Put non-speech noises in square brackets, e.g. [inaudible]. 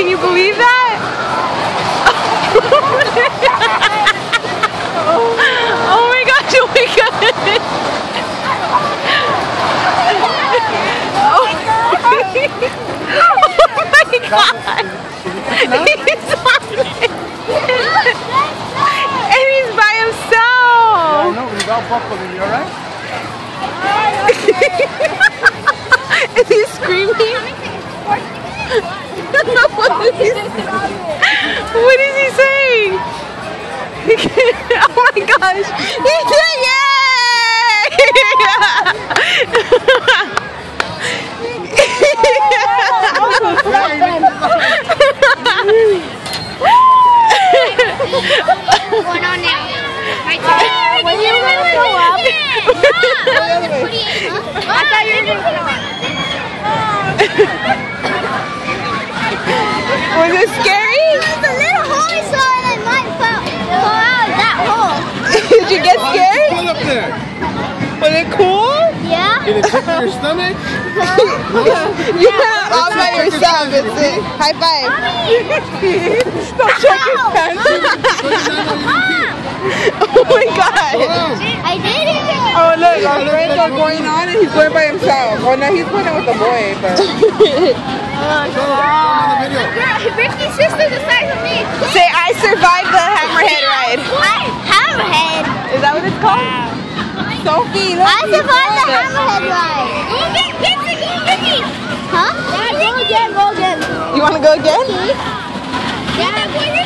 Can you believe that? oh my gosh, oh my gosh. Oh, oh my god. He's on it. And he's by I himself. know, without buckling, you alright? [laughs] Is he screaming? What, is he, what is he saying? He can't, [laughs] oh my gosh. He did Going [laughs] on now. Right there. When you were gonna go up, I thought [laughs] you were going to go up. Was it scary? there's a little hole I saw and I might fall, fall out of that hole. [laughs] Did you get scared? Pull up there. Was it cool? Yeah? Did it tickle your [laughs] stomach? [laughs] You went all by yourself. It's it. High five. Don't check his pants. oh my god. I. Oh look, our friends are going on and he's going by himself. Oh no, he's going with the boy, but. Ricky's sister's the size of me. Say I survived the hammerhead ride. Hammerhead. Is that what it's called? Sophie, look. I survived the hammerhead ride. Go get, get the, go Ricky. Huh? Yeah, go again, go again. You want to go again? Get that boy Ricky.